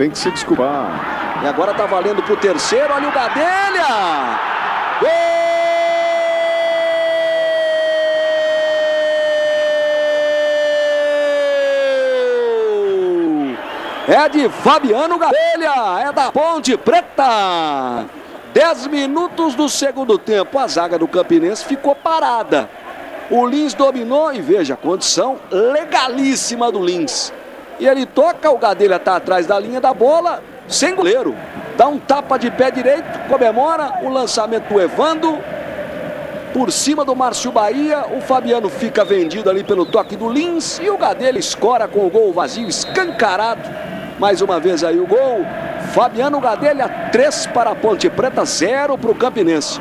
tem que se desculpar. E agora tá valendo pro terceiro. Olha o Gadelha! Gol! É de Fabiano Gadelha, é da Ponte Preta. 10 minutos do segundo tempo, a zaga do Campinense ficou parada. O Lins dominou e veja a condição legalíssima do Lins. E ele toca, o Gadelha está atrás da linha da bola, sem goleiro. Dá um tapa de pé direito, comemora o lançamento do Evando. Por cima do Márcio Bahia, o Fabiano fica vendido ali pelo toque do Lins e o Gadelha escora com o gol vazio escancarado. Mais uma vez aí o gol. Fabiano Gadelha, 3 para a Ponte Preta, 0 para o Campinense.